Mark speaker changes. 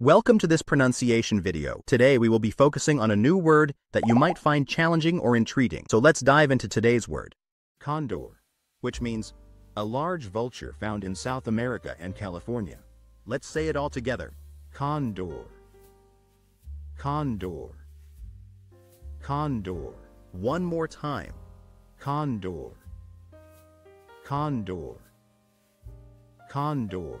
Speaker 1: Welcome to this pronunciation video. Today we will be focusing on a new word that you might find challenging or intriguing. So let's dive into today's word. Condor, which means a large vulture found in South America and California. Let's say it all together. Condor. Condor. Condor. One more time. Condor. Condor. Condor.